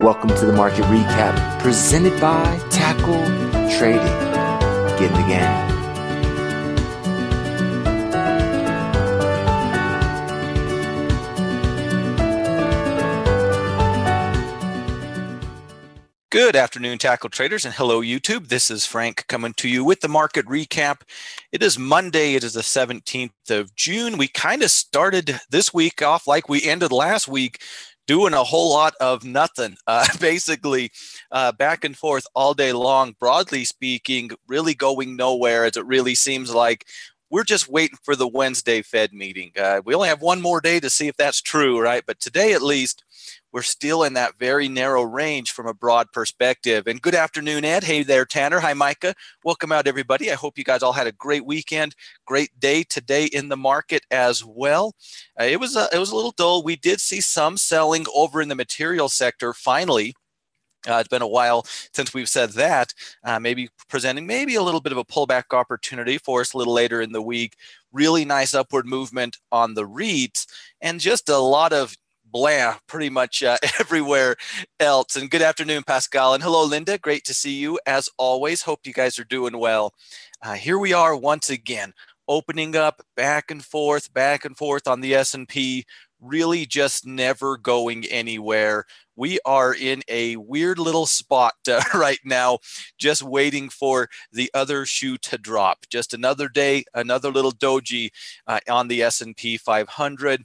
Welcome to the market recap presented by Tackle Trading. Get in the game. Good afternoon, tackle traders, and hello, YouTube. This is Frank coming to you with the market recap. It is Monday, it is the 17th of June. We kind of started this week off like we ended last week, doing a whole lot of nothing, uh, basically uh, back and forth all day long, broadly speaking, really going nowhere as it really seems like we're just waiting for the Wednesday Fed meeting. Uh, we only have one more day to see if that's true, right? But today, at least, we're still in that very narrow range from a broad perspective. And good afternoon, Ed. Hey there, Tanner. Hi, Micah. Welcome out, everybody. I hope you guys all had a great weekend, great day today in the market as well. Uh, it was a, it was a little dull. We did see some selling over in the material sector. Finally, uh, it's been a while since we've said that. Uh, maybe presenting maybe a little bit of a pullback opportunity for us a little later in the week. Really nice upward movement on the REITs and just a lot of blah pretty much uh, everywhere else. And good afternoon, Pascal. And hello, Linda. Great to see you as always. Hope you guys are doing well. Uh, here we are once again, opening up back and forth, back and forth on the S&P, really just never going anywhere. We are in a weird little spot uh, right now, just waiting for the other shoe to drop. Just another day, another little doji uh, on the S&P 500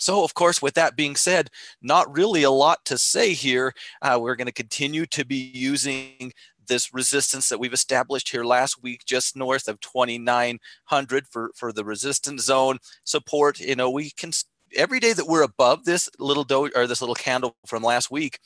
so, of course, with that being said, not really a lot to say here. Uh, we're going to continue to be using this resistance that we've established here last week, just north of 2,900 for, for the resistance zone support. You know, we can every day that we're above this little dough or this little candle from last week,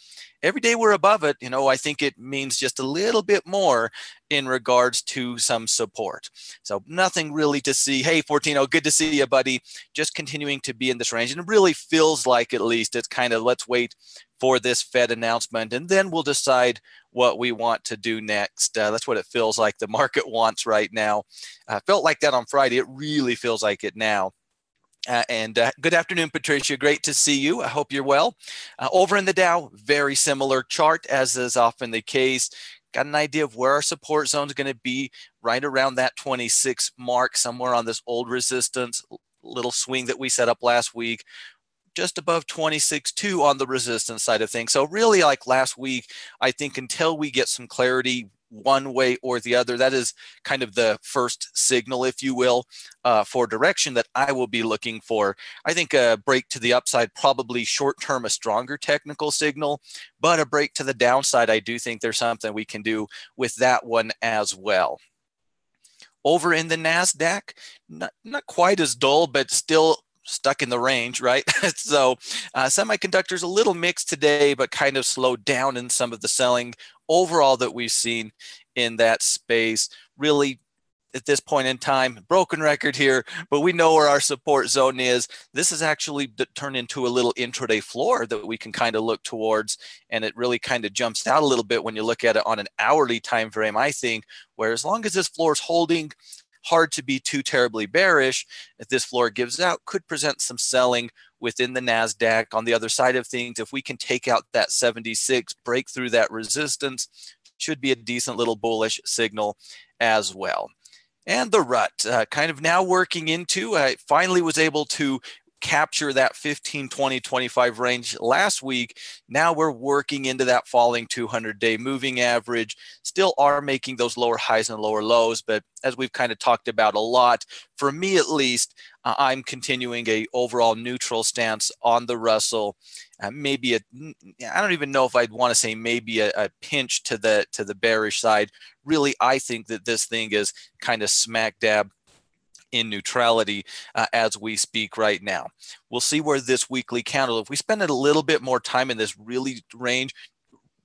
every day we're above it, you know, I think it means just a little bit more in regards to some support. So nothing really to see. Hey, Fortino, good to see you, buddy. Just continuing to be in this range. And it really feels like at least it's kind of let's wait for this Fed announcement and then we'll decide what we want to do next. Uh, that's what it feels like the market wants right now. Uh, felt like that on Friday. It really feels like it now. Uh, and uh, good afternoon, Patricia. Great to see you. I hope you're well. Uh, over in the Dow, very similar chart as is often the case. Got an idea of where our support zone is going to be right around that 26 mark, somewhere on this old resistance little swing that we set up last week just above 26.2 on the resistance side of things. So really like last week, I think until we get some clarity one way or the other. That is kind of the first signal, if you will, uh, for direction that I will be looking for. I think a break to the upside, probably short term, a stronger technical signal, but a break to the downside, I do think there's something we can do with that one as well. Over in the NASDAQ, not, not quite as dull, but still stuck in the range, right? so uh, semiconductors a little mixed today, but kind of slowed down in some of the selling overall that we've seen in that space. Really, at this point in time, broken record here, but we know where our support zone is. This has actually turned into a little intraday floor that we can kind of look towards, and it really kind of jumps out a little bit when you look at it on an hourly time frame. I think, where as long as this floor is holding hard to be too terribly bearish. If this floor gives out, could present some selling within the NASDAQ. On the other side of things, if we can take out that 76, break through that resistance, should be a decent little bullish signal as well. And the rut, uh, kind of now working into, I finally was able to capture that 15, 20, 25 range last week. Now we're working into that falling 200 day moving average. Still are making those lower highs and lower lows, but as we've kind of talked about a lot, for me at least, uh, I'm continuing a overall neutral stance on the Russell. Uh, maybe a, I don't even know if I'd want to say maybe a, a pinch to the to the bearish side. Really, I think that this thing is kind of smack dab in neutrality uh, as we speak right now. We'll see where this weekly candle, if we spend a little bit more time in this really range,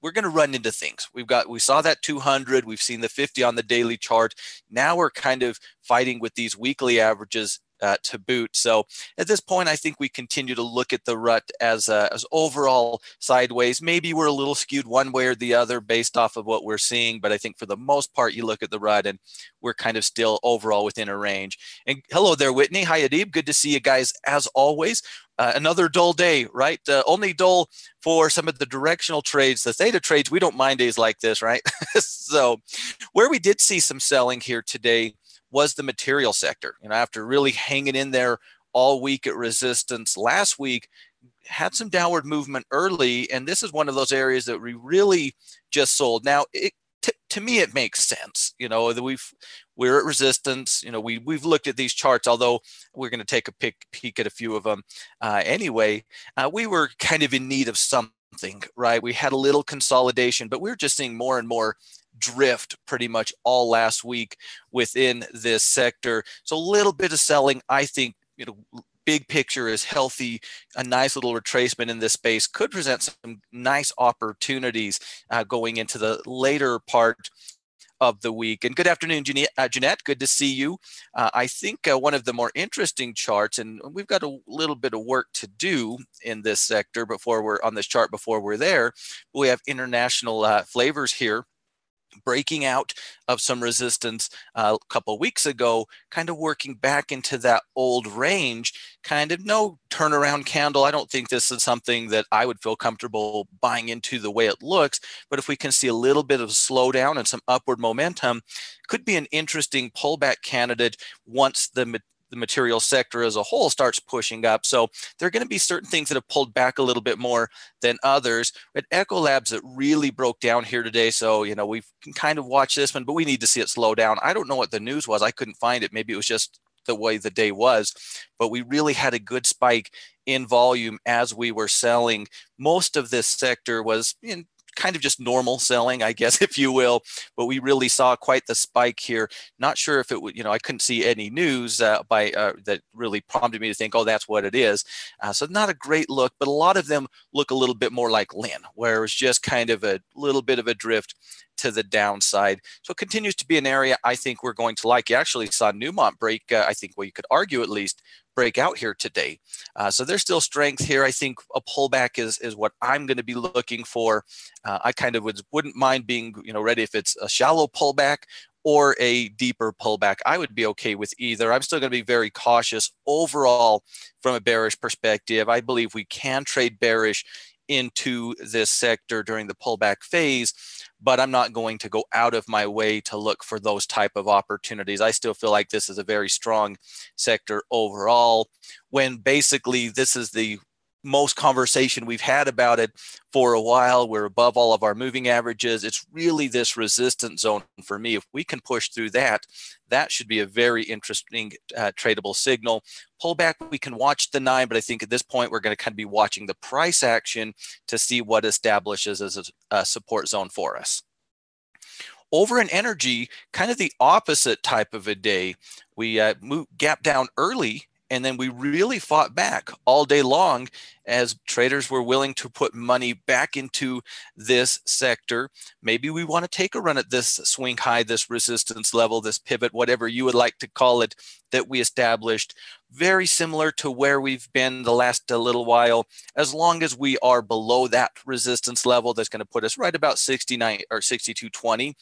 we're going to run into things. We've got, we saw that 200, we've seen the 50 on the daily chart. Now we're kind of fighting with these weekly averages uh, to boot. So at this point, I think we continue to look at the rut as uh, as overall sideways. Maybe we're a little skewed one way or the other based off of what we're seeing, but I think for the most part, you look at the rut and we're kind of still overall within a range. And hello there, Whitney. Hi, Adib. Good to see you guys as always. uh, another dull day, right? Uh, only dull for some of the directional trades, the theta trades. We don't mind days like this, right? so, where we did see some selling here today was the material sector. You know, after really hanging in there all week at resistance last week, had some downward movement early, and this is one of those areas that we really just sold. Now, it, to, to me, it makes sense. You know that we've we're at resistance. You know, we we've looked at these charts, although we're going to take a pick, peek at a few of them uh, anyway. Uh, we were kind of in need of something, right? We had a little consolidation, but we we're just seeing more and more drift pretty much all last week within this sector. So a little bit of selling, I think, you know, big picture is healthy. A nice little retracement in this space could present some nice opportunities uh, going into the later part of the week. And good afternoon, uh, Jeanette. Good to see you. Uh, I think uh, one of the more interesting charts, and we've got a little bit of work to do in this sector before we're on this chart before we're there. We have international uh, flavors here breaking out of some resistance uh, a couple weeks ago, kind of working back into that old range, kind of no turnaround candle. I don't think this is something that I would feel comfortable buying into the way it looks, but if we can see a little bit of slowdown and some upward momentum, could be an interesting pullback candidate once the the material sector as a whole starts pushing up. So there are going to be certain things that have pulled back a little bit more than others. But Ecolabs it really broke down here today. So, you know, we can kind of watch this one, but we need to see it slow down. I don't know what the news was. I couldn't find it. Maybe it was just the way the day was, but we really had a good spike in volume as we were selling. Most of this sector was in kind of just normal selling, I guess, if you will. But we really saw quite the spike here. Not sure if it would, you know, I couldn't see any news uh, by uh, that really prompted me to think, oh, that's what it is. Uh, so not a great look, but a lot of them look a little bit more like Lynn, where it's just kind of a little bit of a drift to the downside. So it continues to be an area I think we're going to like. You actually saw Newmont break, uh, I think, well, you could argue at least, break out here today. Uh, so there's still strength here. I think a pullback is is what I'm going to be looking for. Uh, I kind of would, wouldn't mind being you know ready if it's a shallow pullback or a deeper pullback. I would be okay with either. I'm still going to be very cautious overall from a bearish perspective. I believe we can trade bearish into this sector during the pullback phase but I'm not going to go out of my way to look for those type of opportunities. I still feel like this is a very strong sector overall when basically this is the most conversation we've had about it for a while. We're above all of our moving averages. It's really this resistance zone for me. If we can push through that, that should be a very interesting uh, tradable signal. Pullback, we can watch the nine, but I think at this point we're going to kind of be watching the price action to see what establishes as a, a support zone for us. Over in energy, kind of the opposite type of a day. We uh, move, gap down early and then we really fought back all day long as traders were willing to put money back into this sector. Maybe we want to take a run at this swing high, this resistance level, this pivot, whatever you would like to call it, that we established. Very similar to where we've been the last little while. As long as we are below that resistance level, that's going to put us right about 69 or 6220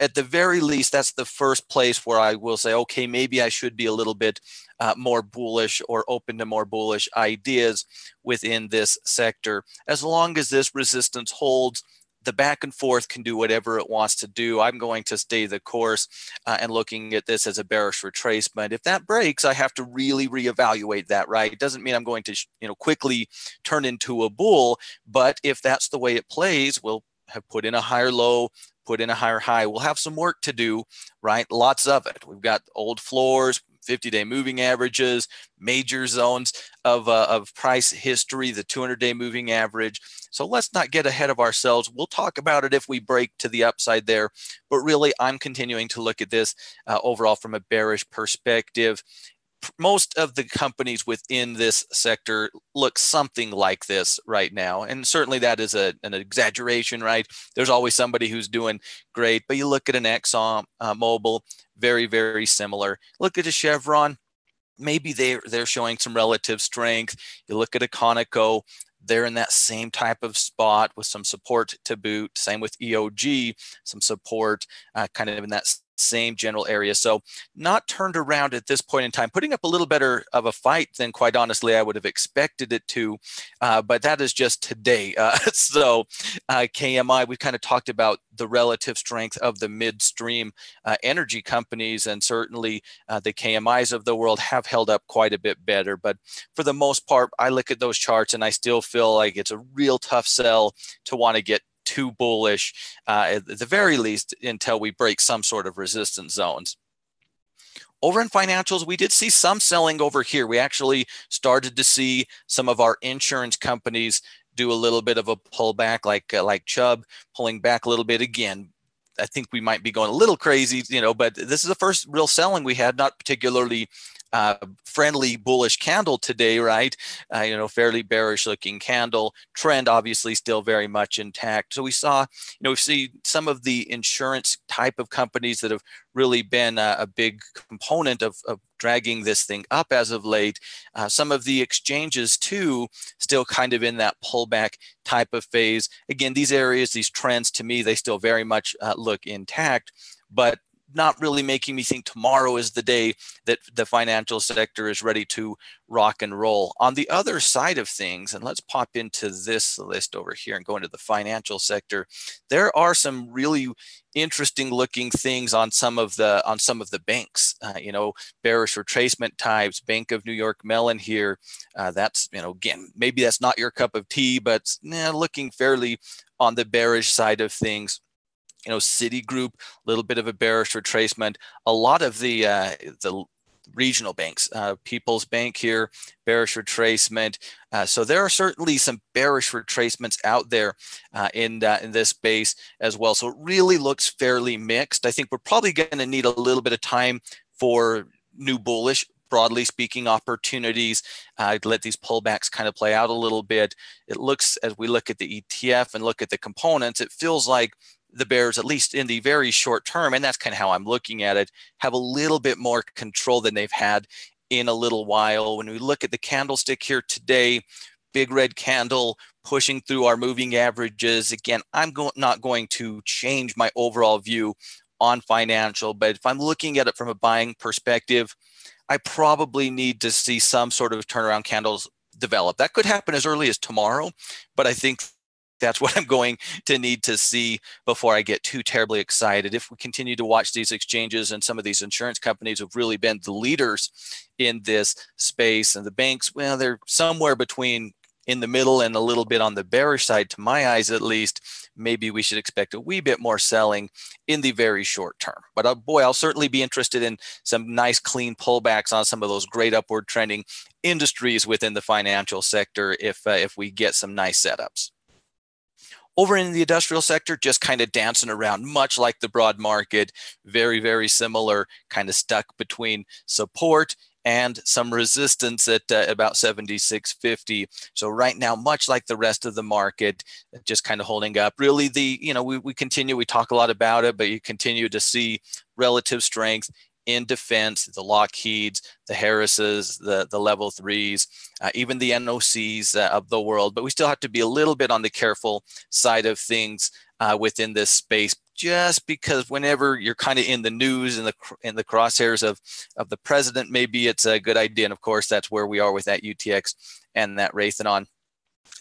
at the very least, that's the first place where I will say, okay, maybe I should be a little bit uh, more bullish or open to more bullish ideas within this sector. As long as this resistance holds, the back and forth can do whatever it wants to do. I'm going to stay the course uh, and looking at this as a bearish retracement. If that breaks, I have to really reevaluate that, right? It doesn't mean I'm going to, you know, quickly turn into a bull, but if that's the way it plays, we'll have put in a higher low, put in a higher high. We'll have some work to do, right? Lots of it. We've got old floors, 50 day moving averages, major zones of, uh, of price history, the 200 day moving average. So let's not get ahead of ourselves. We'll talk about it if we break to the upside there. But really, I'm continuing to look at this uh, overall from a bearish perspective most of the companies within this sector look something like this right now. And certainly that is a, an exaggeration, right? There's always somebody who's doing great, but you look at an Exxon uh, Mobil, very, very similar. Look at a Chevron, maybe they're, they're showing some relative strength. You look at a Conoco, they're in that same type of spot with some support to boot. Same with EOG, some support uh, kind of in that same general area. So not turned around at this point in time, putting up a little better of a fight than quite honestly I would have expected it to. Uh, but that is just today. Uh, so uh, KMI, we've kind of talked about the relative strength of the midstream uh, energy companies, and certainly uh, the KMIs of the world have held up quite a bit better. But for the most part, I look at those charts and I still feel like it's a real tough sell to want to get too bullish, uh, at the very least, until we break some sort of resistance zones. Over in financials, we did see some selling over here. We actually started to see some of our insurance companies do a little bit of a pullback, like uh, like Chubb pulling back a little bit again. I think we might be going a little crazy, you know, but this is the first real selling we had, not particularly uh, friendly bullish candle today, right? Uh, you know, fairly bearish looking candle. Trend obviously still very much intact. So we saw, you know, we see some of the insurance type of companies that have really been a, a big component of, of, dragging this thing up as of late. Uh, some of the exchanges too, still kind of in that pullback type of phase. Again, these areas, these trends to me, they still very much uh, look intact, but not really making me think tomorrow is the day that the financial sector is ready to rock and roll. On the other side of things, and let's pop into this list over here and go into the financial sector, there are some really interesting looking things on some of the on some of the banks. Uh, you know, bearish retracement types, Bank of New York Mellon here. Uh, that's you know again maybe that's not your cup of tea, but eh, looking fairly on the bearish side of things you know, Citigroup, a little bit of a bearish retracement. A lot of the uh, the regional banks, uh, People's Bank here, bearish retracement. Uh, so there are certainly some bearish retracements out there uh, in uh, in this space as well. So it really looks fairly mixed. I think we're probably going to need a little bit of time for new bullish broadly speaking opportunities uh, let these pullbacks kind of play out a little bit it looks as we look at the etf and look at the components it feels like the Bears, at least in the very short term, and that's kind of how I'm looking at it, have a little bit more control than they've had in a little while. When we look at the candlestick here today, big red candle pushing through our moving averages. Again, I'm go- not going to change my overall view on financial, but if I'm looking at it from a buying perspective, I probably need to see some sort of turnaround candles develop. That could happen as early as tomorrow, but I think that's what I'm going to need to see before I get too terribly excited. If we continue to watch these exchanges and some of these insurance companies have really been the leaders in this space, and the banks, well, they're somewhere between in the middle and a little bit on the bearish side, to my eyes at least, maybe we should expect a wee bit more selling in the very short term. But uh, boy, I'll certainly be interested in some nice clean pullbacks on some of those great upward trending industries within the financial sector if uh, if we get some nice setups. Over in the industrial sector, just kind of dancing around, much like the broad market, very, very similar, kind of stuck between support and some resistance at uh, about 76.50. So right now, much like the rest of the market, just kind of holding up. Really, the you know we we continue we talk a lot about it, but you continue to see relative strength in defense, the Lockheeds, the Harrises, the, the level threes, uh, even the NOCs uh, of the world. But we still have to be a little bit on the careful side of things uh, within this space, just because whenever you're kind of in the news and the in the crosshairs of of the president, maybe it's a good idea. And of course, that's where we are with that UTX and that Raytheon.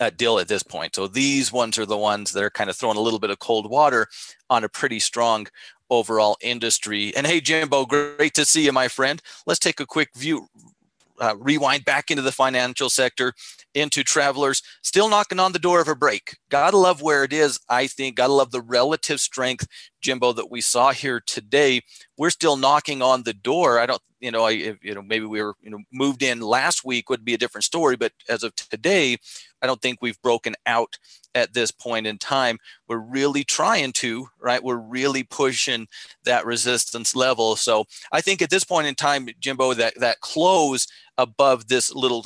Uh, deal at this point. So these ones are the ones that are kind of throwing a little bit of cold water on a pretty strong overall industry. And hey, Jimbo, great to see you, my friend. Let's take a quick view, uh, rewind back into the financial sector, into travelers, still knocking on the door of a break. Gotta love where it is, I think. Gotta love the relative strength, Jimbo, that we saw here today. We're still knocking on the door. I don't, you know, I, you know, maybe we were, you know, moved in last week would be a different story, but as of today, I don't think we've broken out at this point in time. We're really trying to, right? We're really pushing that resistance level. So I think at this point in time, Jimbo, that that close above this little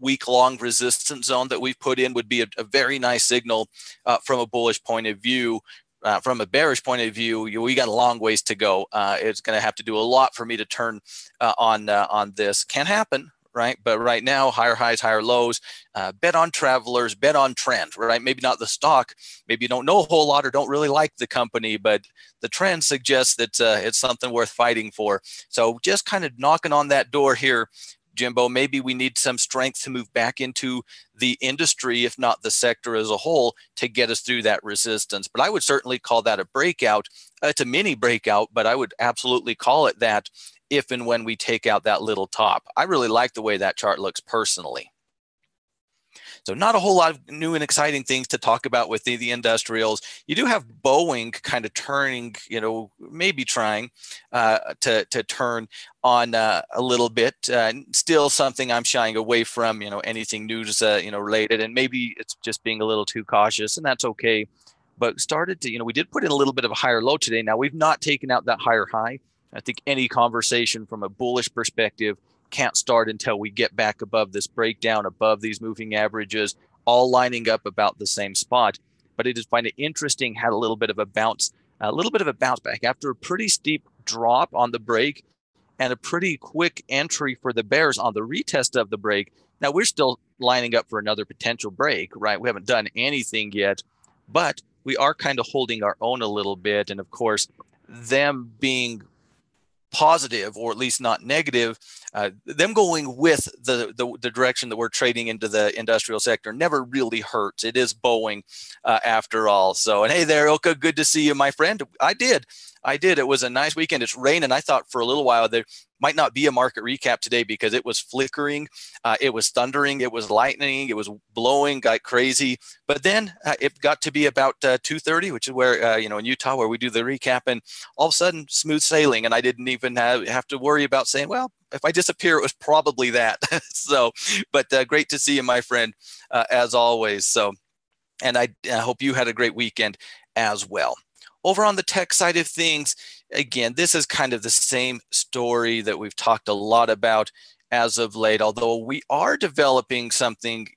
week long resistance zone that we've put in would be a, a very nice signal uh, from a bullish point of view. Uh, from a bearish point of view, you, we got a long ways to go. Uh, it's going to have to do a lot for me to turn uh, on uh, on this. Can't happen, right? But right now, higher highs, higher lows. Uh, bet on travelers, bet on trend, right? Maybe not the stock. Maybe you don't know a whole lot or don't really like the company, but the trend suggests that uh, it's something worth fighting for. So just kind of knocking on that door here Jimbo, maybe we need some strength to move back into the industry, if not the sector as a whole, to get us through that resistance. But I would certainly call that a breakout. It's a mini breakout, but I would absolutely call it that if and when we take out that little top. I really like the way that chart looks personally. So not a whole lot of new and exciting things to talk about with the, the industrials. You do have Boeing kind of turning, you know, maybe trying uh, to, to turn on uh, a little bit. Uh, still something I'm shying away from, you know, anything news, uh, you know, related. And maybe it's just being a little too cautious and that's okay. But started to, you know, we did put in a little bit of a higher low today. Now we've not taken out that higher high. I think any conversation from a bullish perspective can't start until we get back above this breakdown, above these moving averages, all lining up about the same spot. But I just find it interesting, had a little bit of a bounce, a little bit of a bounce back after a pretty steep drop on the break and a pretty quick entry for the Bears on the retest of the break. Now we're still lining up for another potential break, right? We haven't done anything yet, but we are kind of holding our own a little bit. And of course, them being positive or at least not negative uh, them going with the, the, the direction that we're trading into the industrial sector never really hurts. It is boeing uh, after all. So and hey there Ilka good to see you my friend. I did. I did. It was a nice weekend. It's raining. I thought for a little while there might not be a market recap today because it was flickering, uh, it was thundering, it was lightning, it was blowing like crazy. But then uh, it got to be about uh, 2:30, which is where uh, you know in Utah where we do the recap, and all of a sudden smooth sailing, and I didn't even have, have to worry about saying, well, if I disappear, it was probably that. so, but uh, great to see you, my friend, uh, as always. So, and I, I hope you had a great weekend as well. Over on the tech side of things, again, this is kind of the same story that we've talked a lot about as of late, although we are developing something.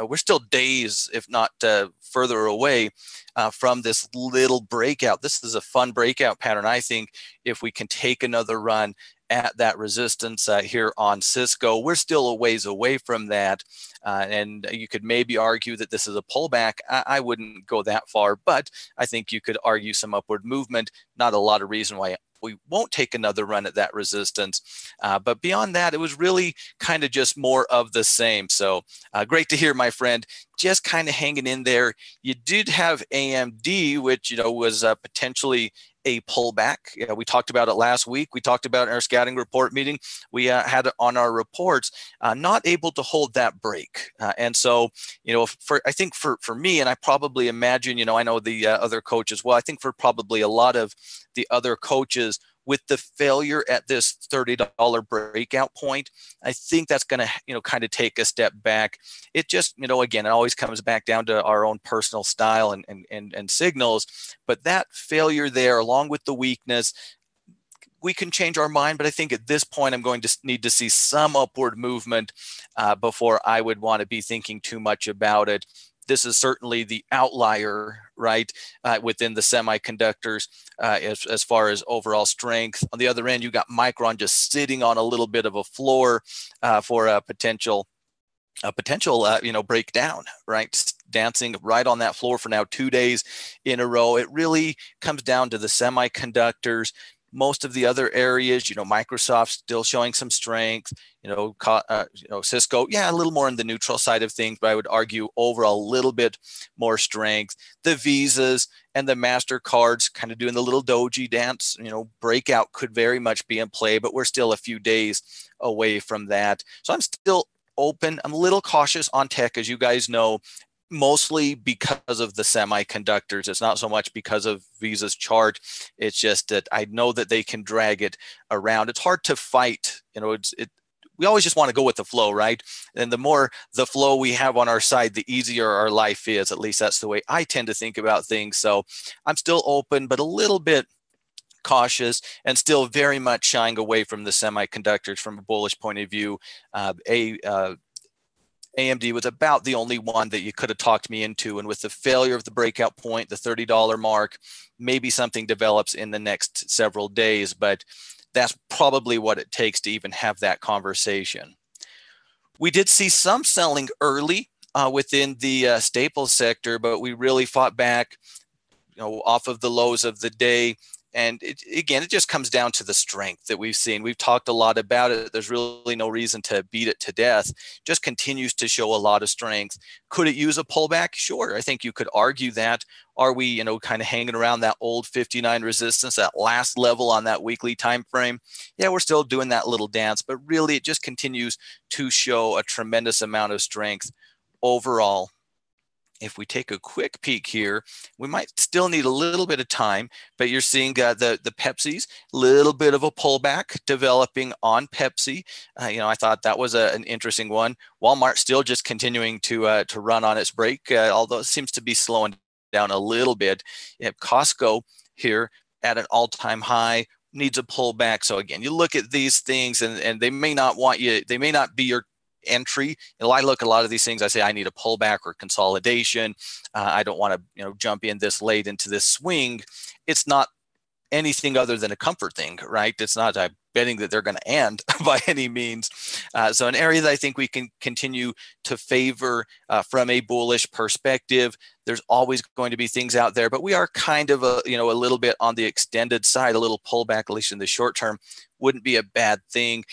we're still days, if not uh, further away, uh, from this little breakout. This is a fun breakout pattern. I think if we can take another run at that resistance uh, here on Cisco. We're still a ways away from that. Uh, and you could maybe argue that this is a pullback. I, I, wouldn't go that far, but I think you could argue some upward movement. Not a lot of reason why we won't take another run at that resistance. Uh, but beyond that, it was really kind of just more of the same. So uh, great to hear, my friend. Just kind of hanging in there. You did have AMD, which you know was uh, potentially a pullback. We talked about it last week. We talked about in our scouting report meeting. We uh, had on our reports, uh, not able to hold that break. Uh, and so, you know, for I think for for me, and I probably imagine, you know, I know the uh, other coaches well. I think for probably a lot of the other coaches with the failure at this $30 breakout point, I think that's going to, you know, kind of take a step back. It just, you know, again, it always comes back down to our own personal style and, and, and, and signals. But that failure there, along with the weakness, we can change our mind, but I think at this point, I'm going to need to see some upward movement uh, before I would want to be thinking too much about it this is certainly the outlier, right, uh, within the semiconductors uh, as, as far as overall strength. On the other end, you got Micron just sitting on a little bit of a floor uh, for a potential, a potential, uh, you know, breakdown, right? Dancing right on that floor for now two days in a row. It really comes down to the semiconductors most of the other areas, you know, Microsoft still showing some strength, you know, uh, you know, Cisco, yeah, a little more on the neutral side of things, but I would argue overall a little bit more strength. The visas and the Mastercards kind of doing the little doji dance, you know, breakout could very much be in play, but we're still a few days away from that. So I'm still open. I'm a little cautious on tech, as you guys know mostly because of the semiconductors. It's not so much because of Visa's chart. It's just that I know that they can drag it around. It's hard to fight. You know, it's it. We always just want to go with the flow, right? And the more the flow we have on our side, the easier our life is. At least that's the way I tend to think about things. So I'm still open, but a little bit cautious and still very much shying away from the semiconductors from a bullish point of view. Uh, a uh, AMD was about the only one that you could have talked me into. And with the failure of the breakout point, the $30 mark, maybe something develops in the next several days, but that's probably what it takes to even have that conversation. We did see some selling early uh, within the uh, staples sector, but we really fought back, you know, off of the lows of the day and it, again, it just comes down to the strength that we've seen. We've talked a lot about it. There's really no reason to beat it to death. Just continues to show a lot of strength. Could it use a pullback? Sure. I think you could argue that. Are we, you know, kind of hanging around that old 59 resistance, that last level on that weekly time frame? Yeah, we're still doing that little dance, but really it just continues to show a tremendous amount of strength overall if we take a quick peek here, we might still need a little bit of time, but you're seeing uh, the, the Pepsi's, little bit of a pullback developing on Pepsi. Uh, you know, I thought that was a, an interesting one. Walmart still just continuing to, uh, to run on its break, uh, although it seems to be slowing down a little bit. You have Costco here at an all-time high, needs a pullback. So again, you look at these things and, and they may not want you, they may not be your entry. Know, I look at a lot of these things. I say I need a pullback or consolidation. Uh, I don't want to you know jump in this late into this swing. It's not anything other than a comfort thing, right? It's not a betting that they're going to end by any means. Uh, so an area that I think we can continue to favor uh, from a bullish perspective. There's always going to be things out there, but we are kind of a you know a little bit on the extended side. A little pullback, at least in the short term, wouldn't be a bad thing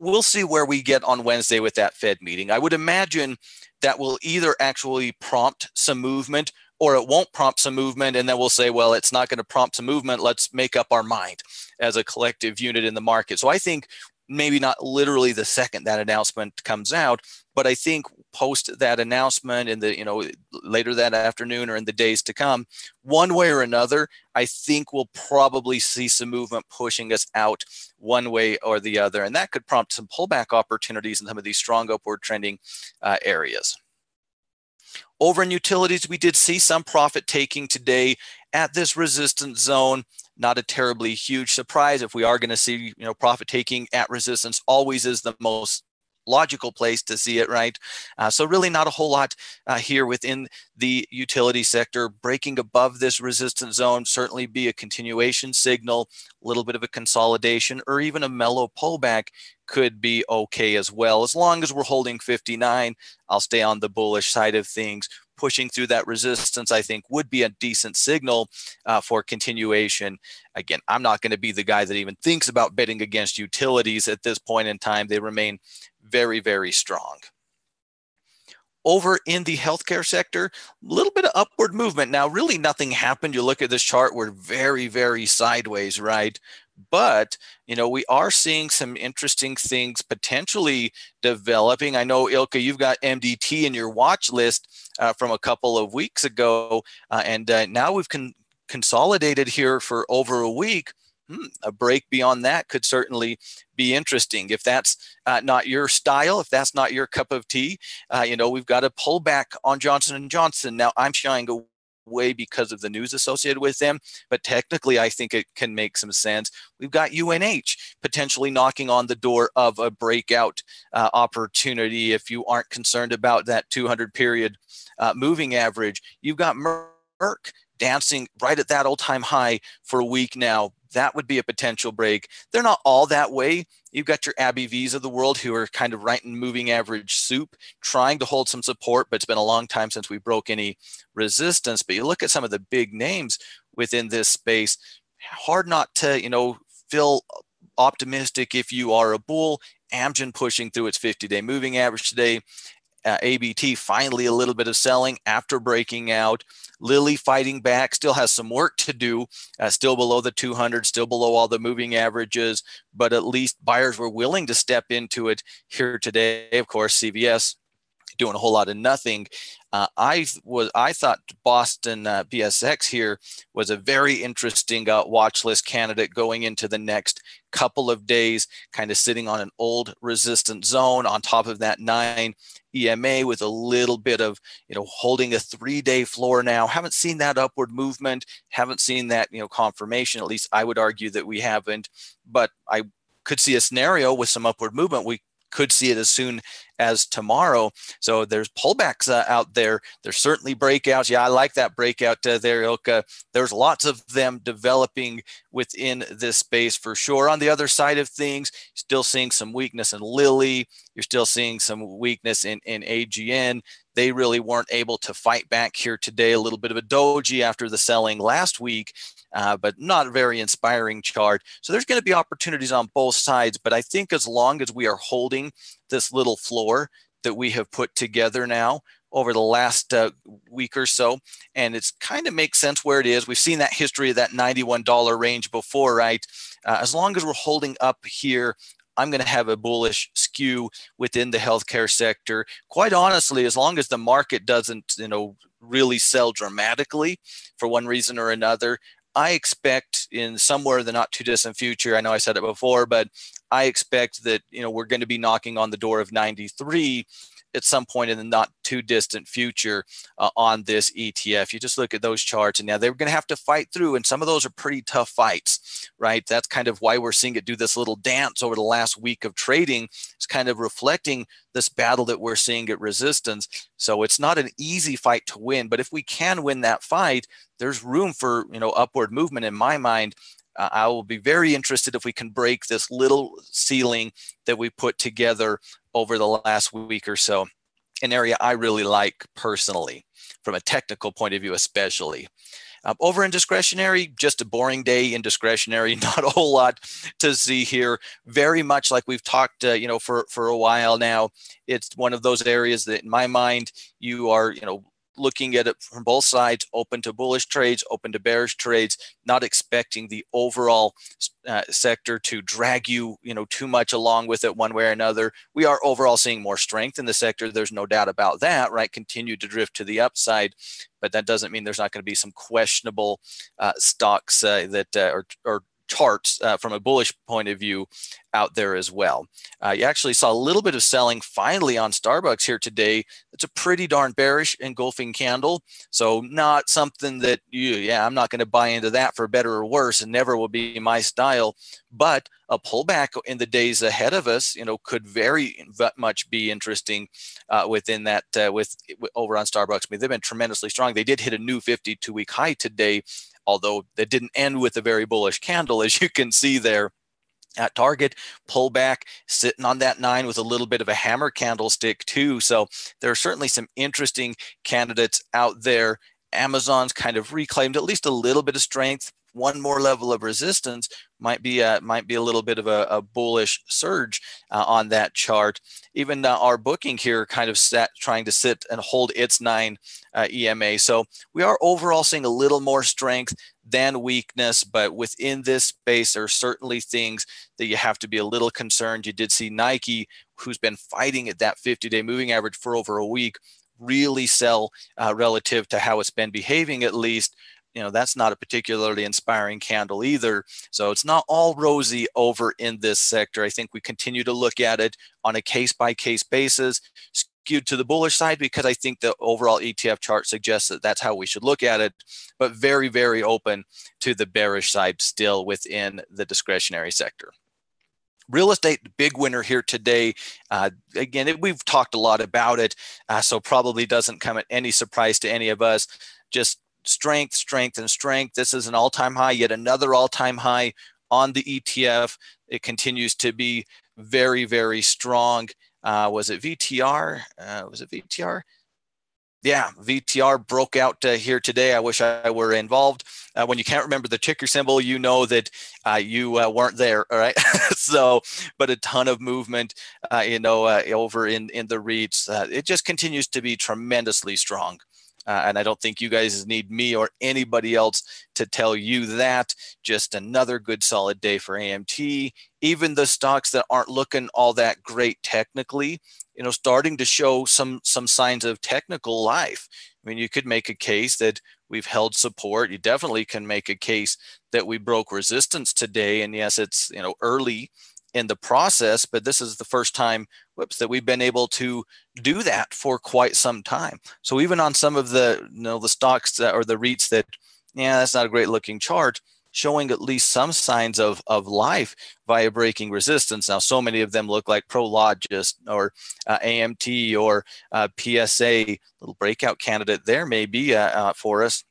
we'll see where we get on Wednesday with that Fed meeting. I would imagine that will either actually prompt some movement or it won't prompt some movement. And then we'll say, well, it's not going to prompt some movement. Let's make up our mind as a collective unit in the market. So I think maybe not literally the second that announcement comes out, but I think post that announcement in the you know later that afternoon or in the days to come, one way or another, I think we'll probably see some movement pushing us out one way or the other, and that could prompt some pullback opportunities in some of these strong upward trending uh, areas. Over in utilities, we did see some profit taking today at this resistance zone. Not a terribly huge surprise if we are going to see you know profit taking at resistance always is the most logical place to see it right? Uh, so really not a whole lot uh, here within the utility sector. Breaking above this resistance zone certainly be a continuation signal a little bit of a consolidation or even a mellow pullback could be okay as well as long as we're holding 59 i'll stay on the bullish side of things pushing through that resistance, I think would be a decent signal uh, for continuation. Again, I'm not going to be the guy that even thinks about betting against utilities at this point in time. They remain very, very strong. Over in the healthcare sector, a little bit of upward movement. Now, really nothing happened. You look at this chart, we're very, very sideways, right? But you know we are seeing some interesting things potentially developing. I know ilka you've got mdt in your watch list uh, from a couple of weeks ago uh, and uh, now we've con- consolidated here for over a week. Hmm, a break beyond that could certainly be interesting. If that's uh, not your style if that's not your cup of tea uh, you know we've got a pullback on johnson and johnson. Now i'm shying way because of the news associated with them. But technically, I think it can make some sense. We've got UNH potentially knocking on the door of a breakout uh, opportunity if you aren't concerned about that 200 period uh, moving average. You've got Merck dancing right at that all time high for a week now. That would be a potential break. They're not all that way. You've got your AbbVie's of the world who are kind of right in moving average soup, trying to hold some support, but it's been a long time since we broke any resistance. But you look at some of the big names within this space, hard not to, you know, feel optimistic if you are a bull. Amgen pushing through its 50 day moving average today uh, ABT finally a little bit of selling after breaking out. Lilly fighting back, still has some work to do, uh, still below the 200, still below all the moving averages, but at least buyers were willing to step into it here today. Of course, CVS doing a whole lot of nothing. Uh, I was I thought Boston uh, BSX here was a very interesting uh, watch list candidate going into the next couple of days, kind of sitting on an old resistant zone on top of that nine EMA with a little bit of you know holding a three day floor now. Haven't seen that upward movement. Haven't seen that you know confirmation. At least I would argue that we haven't. But I could see a scenario with some upward movement. We could see it as soon as tomorrow. So there's pullbacks uh, out there. There's certainly breakouts. Yeah, I like that breakout uh, there, Ilka. There's lots of them developing within this space for sure. On the other side of things, still seeing some weakness in Lilly. You're still seeing some weakness in, in AGN. They really weren't able to fight back here today. A little bit of a doji after the selling last week. Uh, but not a very inspiring chart. So there's going to be opportunities on both sides. But I think as long as we are holding this little floor that we have put together now over the last uh, week or so, and it's kind of makes sense where it is. We've seen that history of that $91 range before, right? Uh, as long as we're holding up here, I'm going to have a bullish skew within the healthcare sector. Quite honestly, as long as the market doesn't, you know, really sell dramatically for one reason or another, I expect in somewhere the not too distant future, I know I said it before, but I expect that you know we're going to be knocking on the door of 93 at some point in the not too distant future uh, on this ETF. You just look at those charts, and now they're going to have to fight through, and some of those are pretty tough fights, right? That's kind of why we're seeing it do this little dance over the last week of trading. It's kind of reflecting this battle that we're seeing at resistance. So it's not an easy fight to win, but if we can win that fight, there's room for you know upward movement in my mind uh, I will be very interested if we can break this little ceiling that we put together over the last week or so. An area I really like personally, from a technical point of view, especially. Um, over in discretionary, just a boring day in discretionary. Not a whole lot to see here. Very much like we've talked, uh, you know, for for a while now. It's one of those areas that, in my mind, you are, you know, looking at it from both sides, open to bullish trades, open to bearish trades, not expecting the overall uh, sector to drag you, you know, too much along with it one way or another. We are overall seeing more strength in the sector. There's no doubt about that, right? Continue to drift to the upside, but that doesn't mean there's not going to be some questionable uh, stocks uh, that uh, or, or charts uh, from a bullish point of view out there as well. Uh, you actually saw a little bit of selling finally on Starbucks here today. It's a pretty darn bearish engulfing candle. So not something that you, yeah, I'm not going to buy into that for better or worse and never will be my style. But a pullback in the days ahead of us, you know, could very much be interesting uh, within that uh, with over on Starbucks. I mean, they've been tremendously strong. They did hit a new 52 week high today although that didn't end with a very bullish candle, as you can see there at target. Pullback sitting on that nine with a little bit of a hammer candlestick too. So there are certainly some interesting candidates out there. Amazon's kind of reclaimed at least a little bit of strength one more level of resistance might be a, might be a little bit of a, a bullish surge uh, on that chart. Even uh, our booking here kind of sat trying to sit and hold its nine uh, EMA. So we are overall seeing a little more strength than weakness, but within this space, there are certainly things that you have to be a little concerned. You did see Nike, who's been fighting at that 50-day moving average for over a week, really sell uh, relative to how it's been behaving at least you know that's not a particularly inspiring candle either. So it's not all rosy over in this sector. I think we continue to look at it on a case by case basis skewed to the bullish side because i think the overall etf chart suggests that that's how we should look at it but very very open to the bearish side still within the discretionary sector. Real estate big winner here today uh, again it, we've talked a lot about it uh, so probably doesn't come at any surprise to any of us. Just strength, strength, and strength. This is an all time high, yet another all time high on the ETF. It continues to be very, very strong. Uh, was it VTR? Uh, was it VTR? Yeah, VTR broke out uh, here today. I wish I were involved. Uh, when you can't remember the ticker symbol, you know that uh, you uh, weren't there. All right. so, but a ton of movement, you know, over in in the REITs. it just continues to be tremendously strong. Uh, and I don't think you guys need me or anybody else to tell you that. Just another good solid day for AMT. Even the stocks that aren't looking all that great technically, you know, starting to show some some signs of technical life. I mean, you could make a case that we've held support. You definitely can make a case that we broke resistance today. And yes, it's you know early in the process, but this is the first time, whoops, that we've been able to do that for quite some time. So even on some of the, you know, the stocks that, or the REITs that, yeah, that's not a great looking chart. showing at least some signs of, of life via breaking resistance. Now, so many of them look like Prologis or uh, AMT or uh, PSA, little breakout candidate there maybe uh, uh, for us.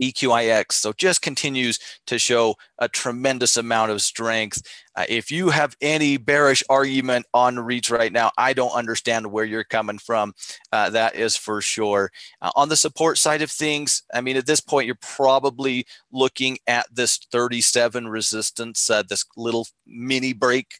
EQIX. So just continues to show a tremendous amount of strength. Uh, if you have any bearish argument on REITs right now, I don't understand where you're coming from. Uh, that is for sure. Uh, on the support side of things, I mean, at this point, you're probably looking at this 37 resistance, uh, this little mini break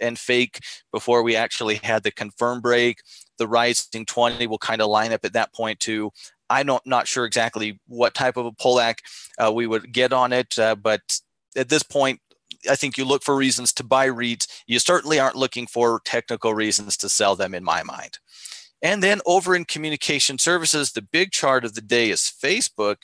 and fake before we actually had the confirmed break the rising 20 will kind of line up at that point too. I'm not, not sure exactly what type of a pullback uh, we would get on it, uh, but at this point, I think you look for reasons to buy REITs. You certainly aren't looking for technical reasons to sell them, in my mind. And then over in communication services, the big chart of the day is Facebook.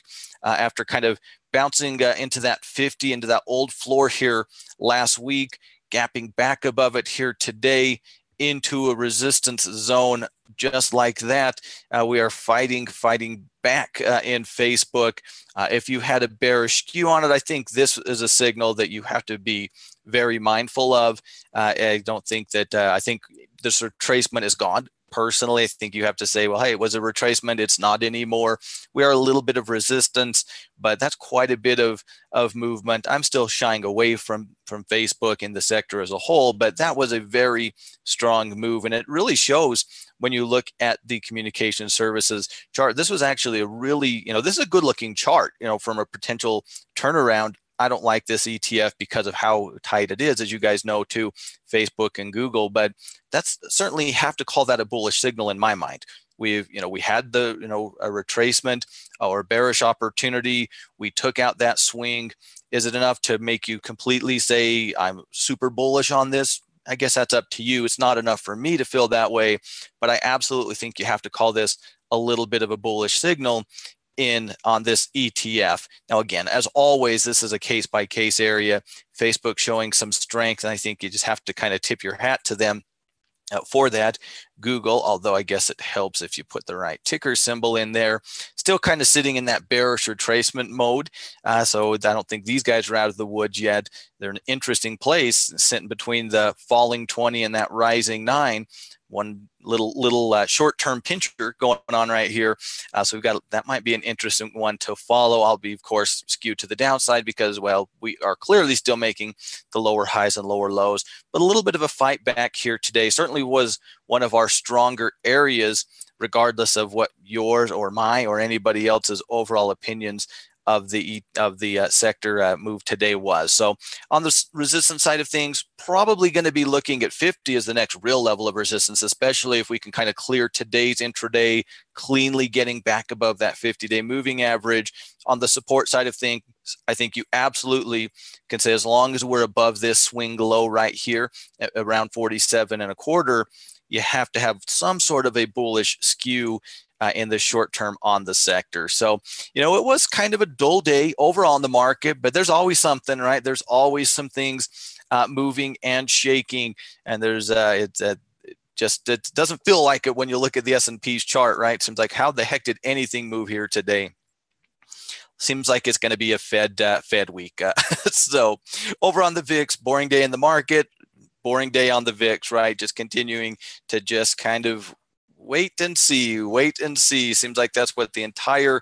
Uh, after kind of bouncing uh, into that 50, into that old floor here last week, gapping back above it here today into a resistance zone just like that. Uh, we are fighting, fighting back uh, in Facebook. Uh, if you had a bearish skew on it, I think this is a signal that you have to be very mindful of. Uh, I don't think that, uh, I think this retracement is gone personally. I think you have to say, well, hey, it was a retracement. It's not anymore. We are a little bit of resistance, but that's quite a bit of, of movement. I'm still shying away from, from Facebook in the sector as a whole, but that was a very strong move. And it really shows when you look at the communication services chart. This was actually a really, you know, this is a good looking chart, you know, from a potential turnaround I don't like this ETF because of how tight it is, as you guys know, to Facebook and Google. But that's certainly have to call that a bullish signal in my mind. We've, you know, we had the, you know, a retracement or bearish opportunity. We took out that swing. Is it enough to make you completely say I'm super bullish on this? I guess that's up to you. It's not enough for me to feel that way, but I absolutely think you have to call this a little bit of a bullish signal in on this ETF. Now, again, as always, this is a case by case area. Facebook showing some strength, and I think you just have to kind of tip your hat to them. Uh, for that, Google, although I guess it helps if you put the right ticker symbol in there, still kind of sitting in that bearish retracement mode. Uh, so I don't think these guys are out of the woods yet. They're an interesting place, sitting between the falling 20 and that rising nine one little little uh, short-term pincher going on right here. Uh, so we've got that might be an interesting one to follow. I'll be of course skewed to the downside because well we are clearly still making the lower highs and lower lows, but a little bit of a fight back here today. Certainly was one of our stronger areas regardless of what yours or my or anybody else's overall opinions of the of the uh, sector uh, move today was. So on the resistance side of things, probably going to be looking at 50 as the next real level of resistance, especially if we can kind of clear today's intraday cleanly getting back above that 50-day moving average. On the support side of things, I think you absolutely can say as long as we're above this swing low right here around 47 and a quarter, you have to have some sort of a bullish skew uh, in the short term on the sector. So, you know, it was kind of a dull day overall in the market, but there's always something, right? There's always some things uh, moving and shaking, and there's uh, it's uh, just it doesn't feel like it when you look at the S&P's chart, right? Seems like how the heck did anything move here today? Seems like it's going to be a Fed uh, Fed week. Uh, so, over on the VIX, boring day in the market, boring day on the VIX, right? Just continuing to just kind of wait and see, wait and see. Seems like that's what the entire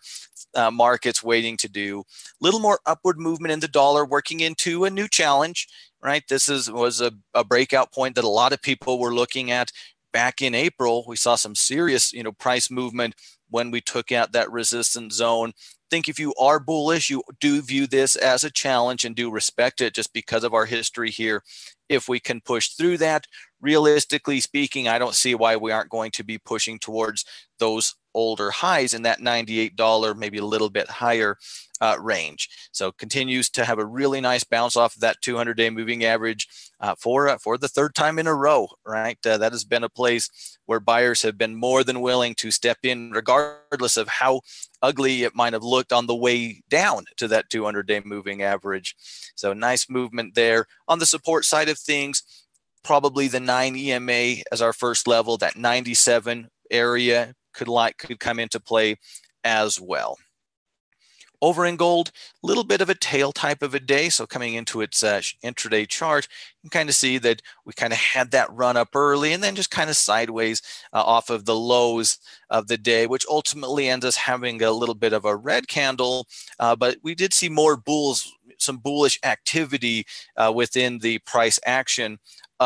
uh, market's waiting to do. Little more upward movement in the dollar, working into a new challenge. Right, this is was a, a breakout point that a lot of people were looking at back in April. We saw some serious, you know, price movement when we took out that resistance zone. Think if you are bullish, you do view this as a challenge and do respect it just because of our history here. If we can push through that, realistically speaking, I don't see why we aren't going to be pushing towards those older highs in that $98, maybe a little bit higher uh, range. So continues to have a really nice bounce off of that 200 day moving average uh, for, uh, for the third time in a row, right? Uh, that has been a place where buyers have been more than willing to step in, regardless of how ugly it might have looked on the way down to that 200 day moving average. So nice movement there. On the support side of things, probably the 9 EMA as our first level, that 97 area could like could come into play as well. Over in gold, a little bit of a tail type of a day. So coming into its uh, intraday chart, you can kind of see that we kind of had that run up early and then just kind of sideways uh, off of the lows of the day, which ultimately ends us having a little bit of a red candle. Uh, but we did see more bulls, some bullish activity uh, within the price action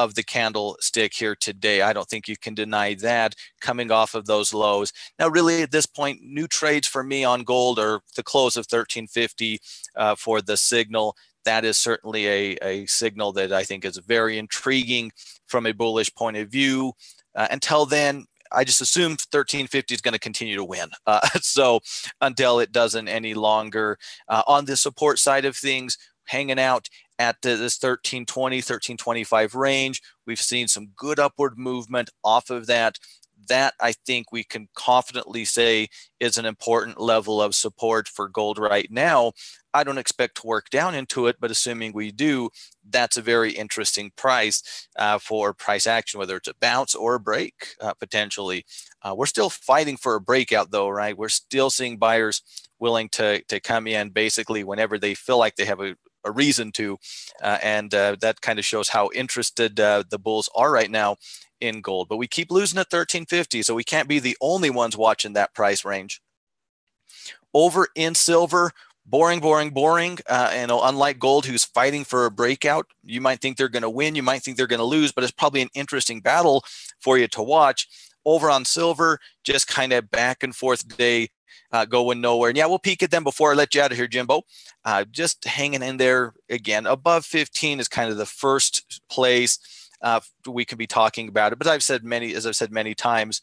of the candlestick here today. I don't think you can deny that coming off of those lows. Now, really at this point, new trades for me on gold are the close of 1350 uh, for the signal. That is certainly a, a signal that I think is very intriguing from a bullish point of view. Uh, until then, I just assume 1350 is going to continue to win. Uh, so until it doesn't any longer. Uh, on the support side of things, hanging out at this 1320, 1325 range. We've seen some good upward movement off of that. That I think we can confidently say is an important level of support for gold right now. I don't expect to work down into it, but assuming we do, that's a very interesting price uh, for price action, whether it's a bounce or a break uh, potentially. Uh, we're still fighting for a breakout though, right? We're still seeing buyers willing to, to come in basically whenever they feel like they have a, a reason to. Uh, and uh, that kind of shows how interested uh, the bulls are right now in gold. But we keep losing at 1350, so we can't be the only ones watching that price range. Over in silver, boring, boring, boring. Uh, and unlike gold, who's fighting for a breakout, you might think they're going to win, you might think they're going to lose, but it's probably an interesting battle for you to watch. Over on silver, just kind of back and forth day uh, going nowhere. And yeah, we'll peek at them before I let you out of here, Jimbo. Uh, just hanging in there again. Above 15 is kind of the first place uh, we can be talking about it. But I've said many, as I've said many times,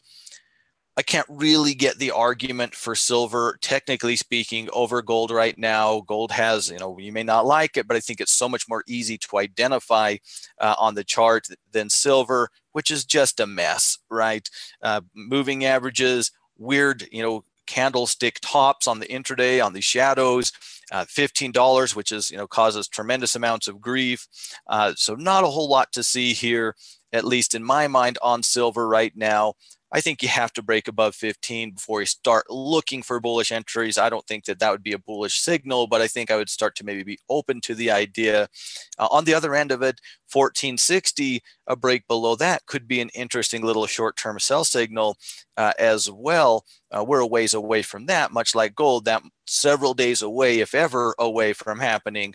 I can't really get the argument for silver, technically speaking, over gold right now. Gold has, you know, you may not like it, but I think it's so much more easy to identify uh, on the chart than silver, which is just a mess, right? Uh, moving averages, weird, you know, candlestick tops on the intraday on the shadows uh, $15 which is you know causes tremendous amounts of grief. Uh, so not a whole lot to see here at least in my mind on silver right now I think you have to break above 15 before you start looking for bullish entries. I don't think that that would be a bullish signal, but I think I would start to maybe be open to the idea. Uh, on the other end of it, 1460, a break below that could be an interesting little short term sell signal uh, as well. Uh, we're a ways away from that, much like gold, that several days away, if ever away from happening,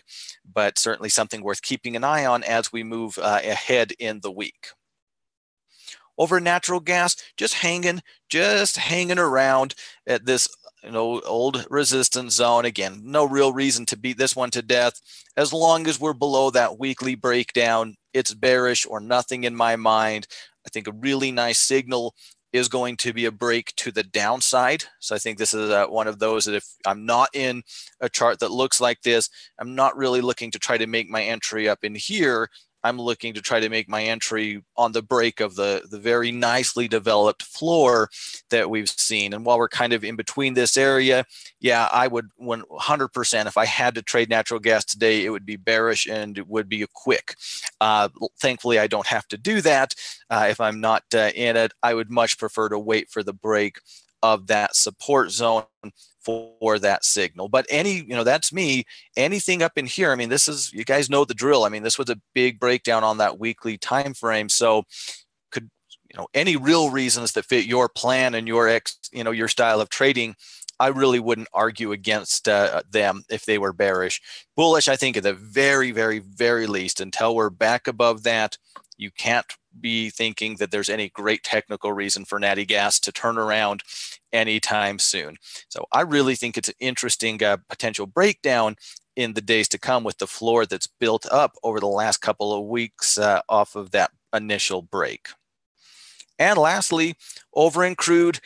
but certainly something worth keeping an eye on as we move uh, ahead in the week over natural gas, just hanging, just hanging around at this you know old resistance zone. Again no real reason to beat this one to death. As long as we're below that weekly breakdown it's bearish or nothing in my mind. I think a really nice signal is going to be a break to the downside. So i think this is uh, one of those that if i'm not in a chart that looks like this i'm not really looking to try to make my entry up in here I'm looking to try to make my entry on the break of the, the very nicely developed floor that we've seen. And while we're kind of in between this area, yeah, I would 100%, if I had to trade natural gas today, it would be bearish and it would be a quick. Uh, thankfully, I don't have to do that. Uh, if I'm not uh, in it, I would much prefer to wait for the break of that support zone for that signal. But any, you know, that's me. Anything up in here, I mean, this is you guys know the drill. I mean, this was a big breakdown on that weekly time frame. So could you know any real reasons that fit your plan and your ex, you know, your style of trading, I really wouldn't argue against uh, them if they were bearish. Bullish, I think at the very, very, very least, until we're back above that, you can't be thinking that there's any great technical reason for Natty Gas to turn around anytime soon. So I really think it's an interesting uh, potential breakdown in the days to come with the floor that's built up over the last couple of weeks uh, off of that initial break. And lastly, over in crude,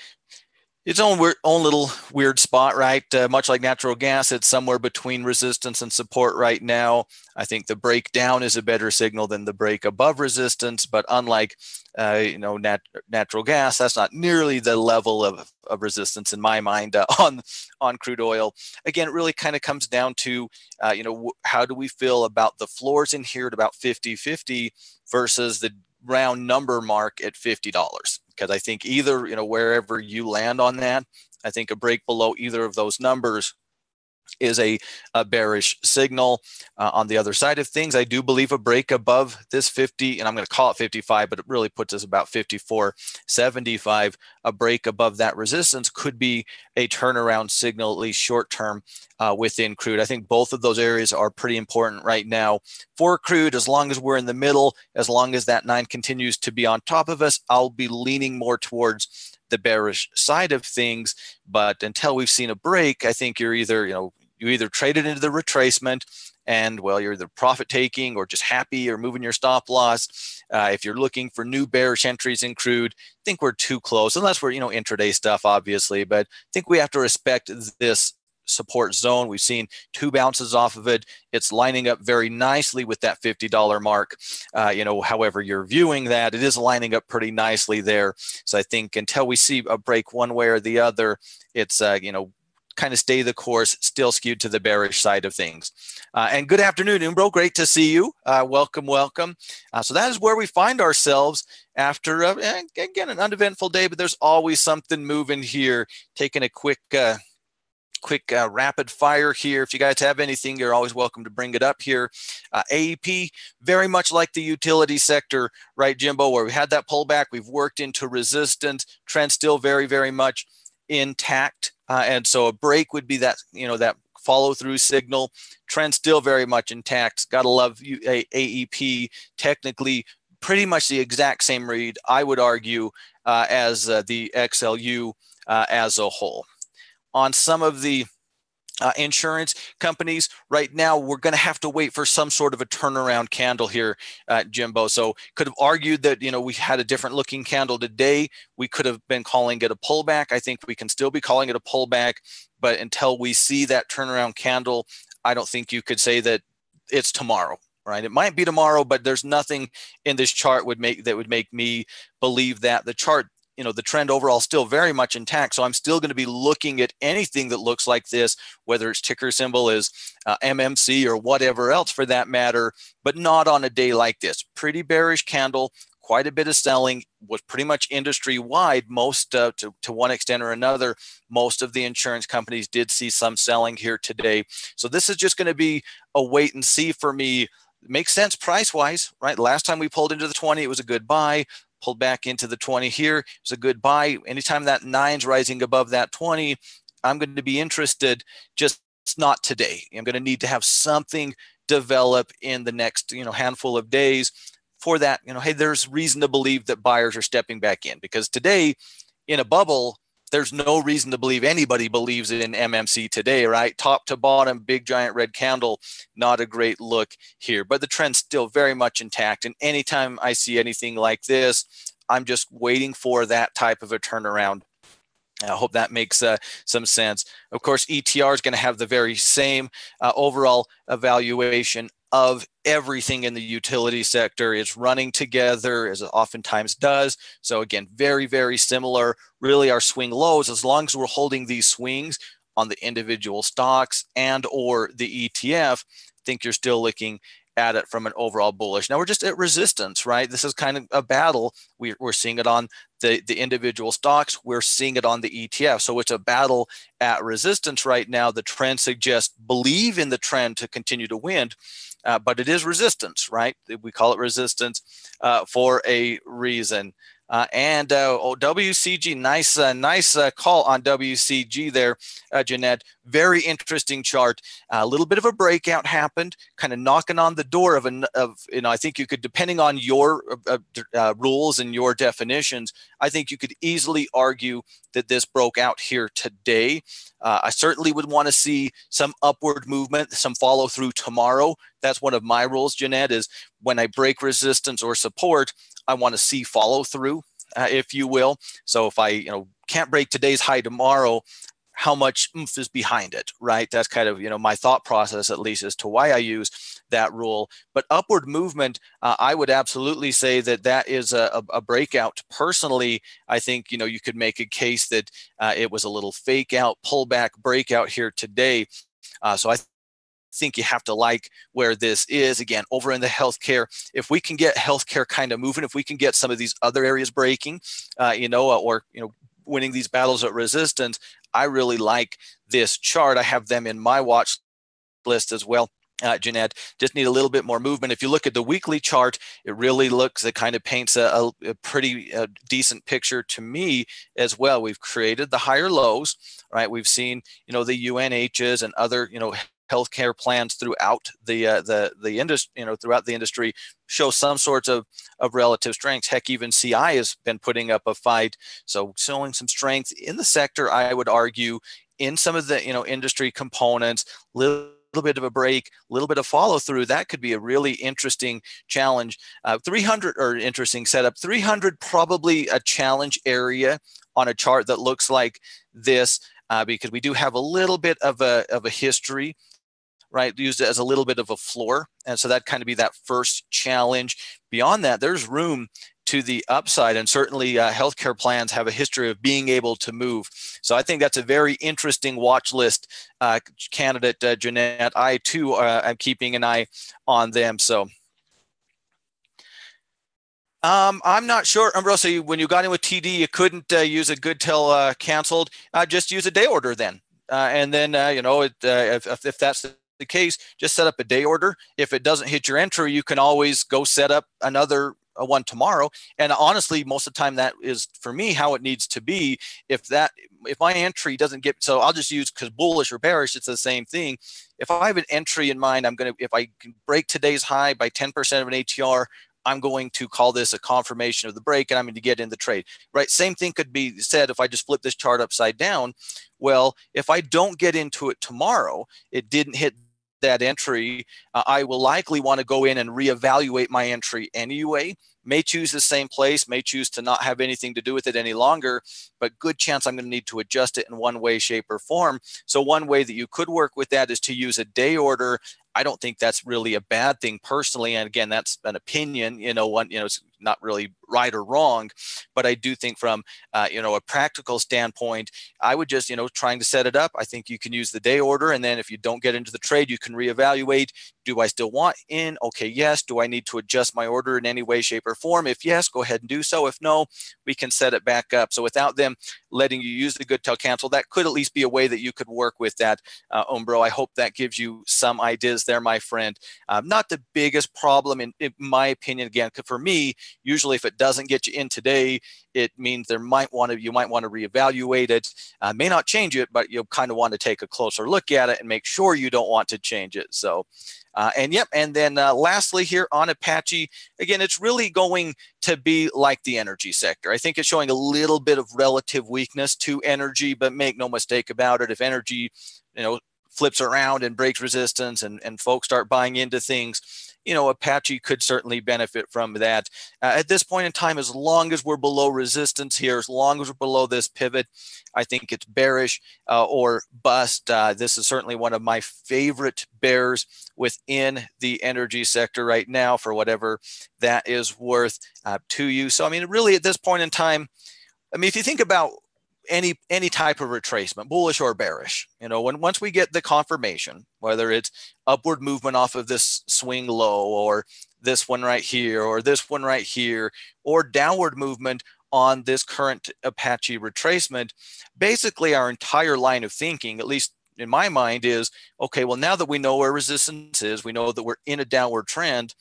its own weird, own little weird spot, right? Uh, much like natural gas, it's somewhere between resistance and support right now. I think the breakdown is a better signal than the break above resistance, but unlike uh, you know nat- natural gas, that's not nearly the level of, of resistance in my mind uh, on on crude oil. Again, it really kind of comes down to uh, you know how do we feel about the floors in here at about 50-50 versus the round number mark at $50 because I think either, you know, wherever you land on that, I think a break below either of those numbers is a, a bearish signal. Uh, on the other side of things, I do believe a break above this 50, and I'm going to call it 55, but it really puts us about 54.75. A break above that resistance could be a turnaround signal, at least short term, uh, within crude. I think both of those areas are pretty important right now for crude. As long as we're in the middle, as long as that nine continues to be on top of us, I'll be leaning more towards the bearish side of things. But until we've seen a break, I think you're either, you know, you either trade it into the retracement and well you're either profit taking or just happy or moving your stop loss uh, if you're looking for new bearish entries in crude I think we're too close unless we're you know intraday stuff obviously but I think we have to respect this support zone we've seen two bounces off of it it's lining up very nicely with that $50 mark uh, you know however you're viewing that it is lining up pretty nicely there so i think until we see a break one way or the other it's uh, you know kind of stay the course, still skewed to the bearish side of things. Uh, and good afternoon, Umbro. Great to see you. Uh, welcome, welcome. Uh, so that is where we find ourselves after, uh, again, an uneventful day, but there's always something moving here. Taking a quick, uh, quick uh, rapid fire here. If you guys have anything, you're always welcome to bring it up here. AEP, very much like the utility sector, right, Jimbo, where we had that pullback, we've worked into resistance. Trend still very, very much intact. Uh, and so a break would be that, you know, that follow through signal. Trend still very much intact. Gotta love AEP. Technically, pretty much the exact same read, I would argue, uh, as uh, the XLU uh, as a whole. On some of the uh, insurance companies. Right now, we're going to have to wait for some sort of a turnaround candle here, uh, Jimbo. So could have argued that you know we had a different looking candle today. We could have been calling it a pullback. I think we can still be calling it a pullback, but until we see that turnaround candle, I don't think you could say that it's tomorrow right it might be tomorrow but there's nothing in this chart would make that would make me believe that the chart you know the trend overall still very much intact. So i'm still going to be looking at anything that looks like this whether its ticker symbol is uh, mmc or whatever else for that matter but not on a day like this. Pretty bearish candle quite a bit of selling was pretty much industry wide most uh, to, to one extent or another most of the insurance companies did see some selling here today. So this is just going to be a wait and see for me. Makes sense price wise, right? Last time we pulled into the 20, it was a good buy pulled back into the 20 here. It's a good buy. Anytime that nine's rising above that 20, I'm going to be interested, just not today. I'm going to need to have something develop in the next, you know, handful of days for that, you know, hey, there's reason to believe that buyers are stepping back in because today in a bubble, there's no reason to believe anybody believes in MMC today, right? Top to bottom, big giant red candle, not a great look here, but the trend's still very much intact. And anytime I see anything like this, I'm just waiting for that type of a turnaround. I hope that makes uh, some sense. Of course, ETR is going to have the very same uh, overall evaluation of everything in the utility sector. It's running together as it oftentimes does. So again, very, very similar. Really our swing lows, as long as we're holding these swings on the individual stocks and or the ETF, I think you're still looking at it from an overall bullish. Now we're just at resistance, right? This is kind of a battle. We, are seeing it on the, the individual stocks. We're seeing it on the ETF. So it's a battle at resistance right now. The trend suggests believe in the trend to continue to win uh, but it is resistance, right? We call it resistance uh, for a reason. Uh, and uh, oh, WCG, nice, uh, nice uh, call on WCG there, uh, Jeanette. Very interesting chart. a little bit of a breakout happened, kind of knocking on the door of an of you know. I think you could, depending on your uh, rules and your definitions, I think you could easily argue that this broke out here today. I certainly would want to see some upward movement, some follow through tomorrow. That's one of my rules, Jeanette. Is when I break resistance or support, I want to see follow through, uh, if you will. So if I, you know, can't break today's high tomorrow, how much oomph is behind it, right? That's kind of, you know, my thought process, at least, as to why I use that rule. But upward movement, uh, I would absolutely say that that is a, a, breakout. Personally, I think, you know, you could make a case that uh, it was a little fake out, pullback, breakout here today. Uh, so I think you have to like where this is. Again, over in the healthcare, if we can get healthcare kind of moving, if we can get some of these other areas breaking, uh, you know, or you know, winning these battles at resistance, I really like this chart. I have them in my watch list as well uh, Jeanette, just need a little bit more movement. If you look at the weekly chart, it really looks, it kind of paints a, a pretty uh, decent picture to me as well. We've created the higher lows, right? We've seen, you know, the UNHs and other, you know, healthcare plans throughout the uh, the the industry, you know, throughout the industry show some sorts of of relative strengths. Heck, even CI has been putting up a fight, so showing some strength in the sector. I would argue in some of the you know industry components, little little bit of a break, a little bit of follow through, that could be a really interesting challenge. Uh, 300 or interesting setup. 300 probably a challenge area on a chart that looks like this uh, because we do have a little bit of a, of a history right used it as a little bit of a floor and so that kind of be that first challenge beyond that there's room to the upside. And certainly, uh, healthcare plans have a history of being able to move. So I think that's a very interesting watch list uh, candidate, uh, Jeanette. I too uh, am keeping an eye on them. So. Um, I'm not sure, Ambrosia, when you got in with TD, you couldn't uh, use a good till uh, canceled. just use a day order then. and then, you know, it, if, if that's the the case, just set up a day order. If it doesn't hit your entry, you can always go set up another uh, one tomorrow. And honestly, most of the time that is for me how it needs to be. If that if my entry doesn't get so I'll just use because bullish or bearish, it's the same thing. If I have an entry in mind, I'm gonna if I can break today's high by 10% of an ATR, I'm going to call this a confirmation of the break and I'm going to get in the trade, right? Same thing could be said if I just flip this chart upside down. Well, if I don't get into it tomorrow, it didn't hit that entry, uh, I will likely want to go in and reevaluate my entry anyway. May choose the same place, may choose to not have anything to do with it any longer, but good chance I'm going to need to adjust it in one way, shape, or form. So, one way that you could work with that is to use a day order I don't think that's really a bad thing personally. And again, that's an opinion. You know, one you know not really right or wrong, but I do think from uh, you know a practical standpoint, I would just you know trying to set it up. I think you can use the day order, and then if you don't get into the trade, you can reevaluate. Do I still want in? Okay, yes. Do I need to adjust my order in any way, shape, or form? If yes, go ahead and do so. If no, we can set it back up. So without them letting you use the good till cancel, that could at least be a way that you could work with that, uh, Umbro. I hope that gives you some ideas there, my friend. Um, not the biggest problem, in, in my opinion. Again, for me, usually if it doesn't get you in today, it means there might want to you might want to reevaluate it. Uh, may not change it, but you'll kind of want to take a closer look at it and make sure you don't want to change it. So. Uh, and yep, and then uh, lastly here on Apache, again, it's really going to be like the energy sector. I think it's showing a little bit of relative weakness to energy, but make no mistake about it, if energy, you know, flips around and breaks resistance and, and folks start buying into things, you know, Apache could certainly benefit from that. Uh, at this point in time, as long as we're below resistance here, as long as we're below this pivot, I think it's bearish uh, or bust. Uh, this is certainly one of my favorite bears within the energy sector right now for whatever that is worth uh, to you. So, I mean, really at this point in time, I mean, if you think about any any type of retracement bullish or bearish. You know when once we get the confirmation whether it's upward movement off of this swing low or this one right here or this one right here or downward movement on this current apache retracement basically our entire line of thinking at least in my mind is okay well now that we know where resistance is we know that we're in a downward trend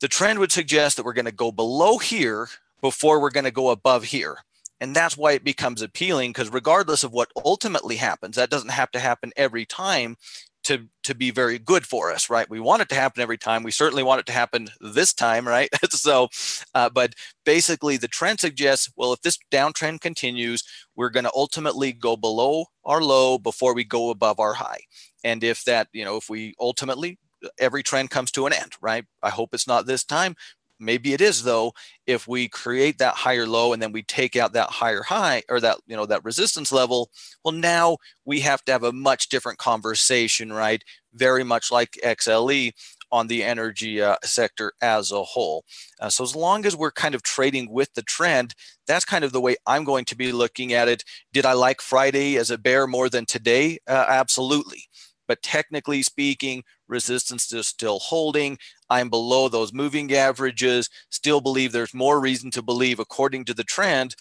the trend would suggest that we're going to go below here before we're going to go above here and that's why it becomes appealing because regardless of what ultimately happens, that doesn't have to happen every time to, to be very good for us, right? We want it to happen every time. We certainly want it to happen this time, right? so, uh, but basically, the trend suggests well, if this downtrend continues, we're going to ultimately go below our low before we go above our high. And if that, you know, if we ultimately every trend comes to an end, right? I hope it's not this time, maybe it is though if we create that higher low and then we take out that higher high or that you know that resistance level well now we have to have a much different conversation right very much like xle on the energy uh, sector as a whole. Uh, so as long as we're kind of trading with the trend, that's kind of the way I'm going to be looking at it. Did I like Friday as a bear more than today? Uh, absolutely but technically speaking, resistance is still holding. I'm below those moving averages. Still believe there's more reason to believe, according to the trend,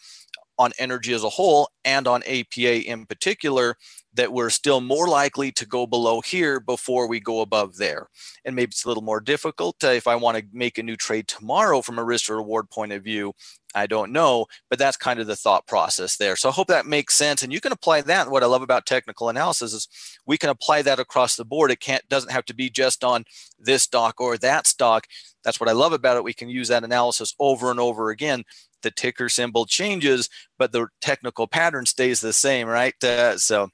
on energy as a whole and on APA in particular that we're still more likely to go below here before we go above there. And maybe it's a little more difficult uh, if I want to make a new trade tomorrow from a risk to reward point of view. I don't know, but that's kind of the thought process there. So I hope that makes sense. And you can apply that. What I love about technical analysis is we can apply that across the board. It can't doesn't have to be just on this stock or that stock. That's what I love about it. We can use that analysis over and over again the ticker symbol changes, but the technical pattern stays the same, right? Uh, so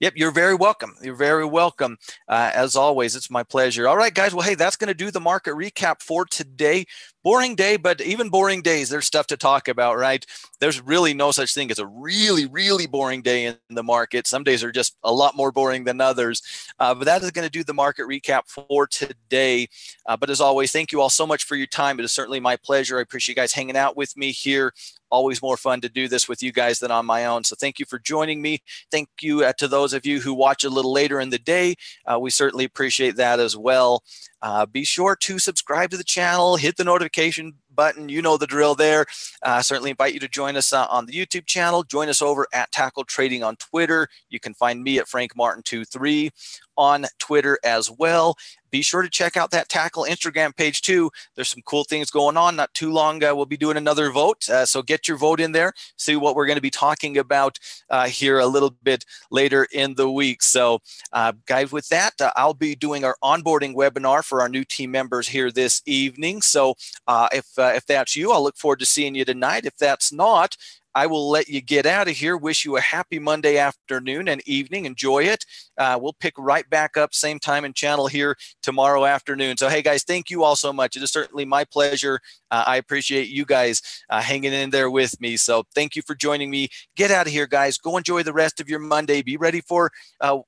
Yep, you're very welcome. You're very welcome. Uh, as always, it's my pleasure. All right, guys. Well, hey, that's going to do the market recap for today. Boring day, but even boring days, there's stuff to talk about, right? There's really no such thing as a really, really boring day in the market. Some days are just a lot more boring than others. Uh, but that is going to do the market recap for today. Uh, but as always, thank you all so much for your time. It is certainly my pleasure. I appreciate you guys hanging out with me here always more fun to do this with you guys than on my own. So thank you for joining me. Thank you uh, to those of you who watch a little later in the day. Uh, we certainly appreciate that as well. Uh, be sure to subscribe to the channel, hit the notification button. You know the drill there. Uh, certainly invite you to join us uh, on the YouTube channel. Join us over at Tackle Trading on Twitter. You can find me at Frank Martin23 on Twitter as well. Be sure to check out that Tackle Instagram page too. There's some cool things going on. Not too long, uh, we'll be doing another vote. Uh, so get your vote in there. See what we're going to be talking about uh, here a little bit later in the week. So, uh, guys, with that, uh, I'll be doing our onboarding webinar for our new team members here this evening. So, uh, if if that's you, I'll look forward to seeing you tonight. If that's not, I will let you get out of here. Wish you a happy Monday afternoon and evening. Enjoy it. Uh, we'll pick right back up, same time and channel here tomorrow afternoon. So, hey, guys, thank you all so much. It is certainly my pleasure. Uh, I appreciate you guys uh, hanging in there with me. So, thank you for joining me. Get out of here, guys. Go enjoy the rest of your Monday. Be ready for uh,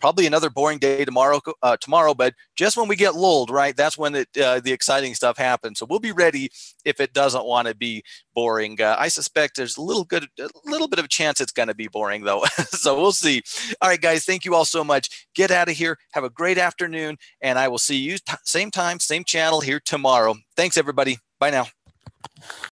probably another boring day tomorrow. Uh, tomorrow, but just when we get lulled, right? That's when it, uh, the exciting stuff happens. So, we'll be ready if it doesn't want to be boring. I suspect there's little good, a little bit of chance it's going to be boring, though. so, we'll see. All right, guys. Thank you all so much. Get out of here. Have a great afternoon, and I will see you t- same time, same channel here tomorrow. Thanks, everybody. Bye now.